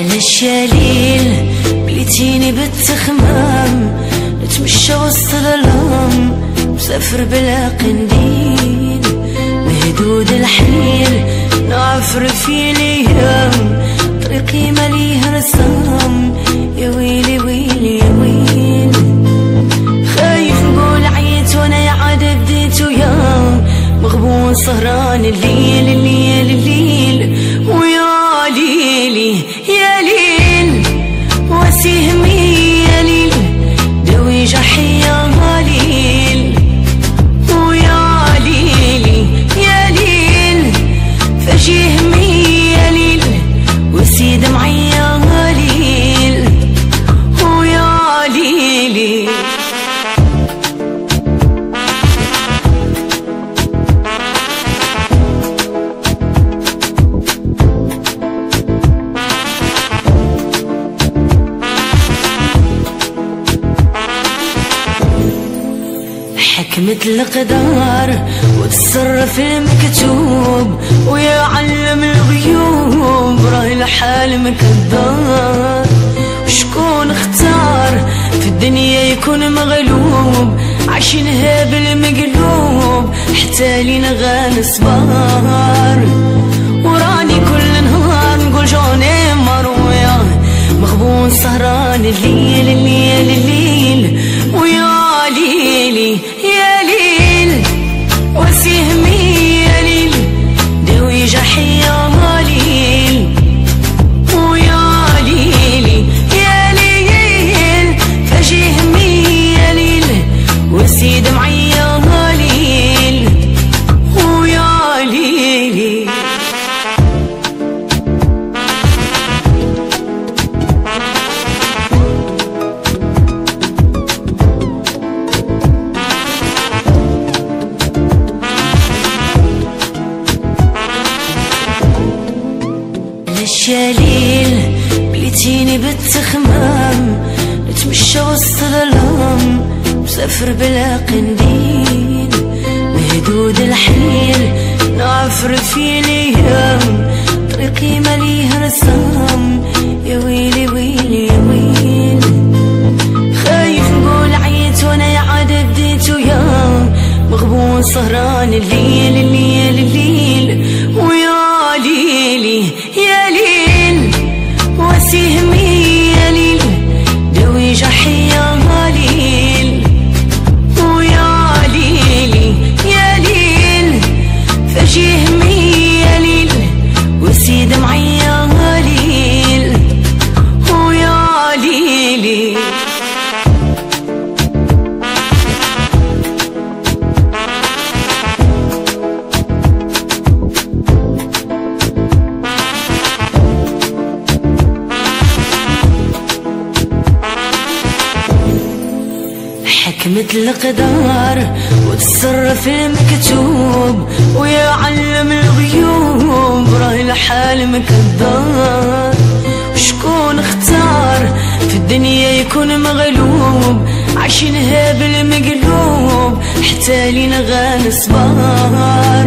الشليل بليتيني بالتخمام نتمشى وسط الظلام مسافر بلا قنديل مهدود الحيل نعفر في الأيام طريقي مليه حكمة القدر وتصرف المكتوب ويعلم الغيوب. راه الحال مكدر. وشكون اختار في الدنيا يكون مغلوب؟ عايشينها بالمقلوب حتى لينا غنصبر وراني كل نهار نقول جوني مروية مغبون سهران الليل الليل الليل. ويا ليلي الشليل بليتيني بالتخمام نتمشى وسط الظلام مسافر بلا قنديل مهدود الحيل نعفر في الأيام طريقي مليه رسام يا ويلي ويلي يا ويلي خايف نقول عيت وأنا عاد بديت ويا مغبون سهران الليل الليل الليل. حكمة القدر وتصرف المكتوب ويعلم الغيوب راه الحال مكدر. وشكون اختار في الدنيا يكون مغلوب؟ عايشينها بالمقلوب حتى لينا غنصبر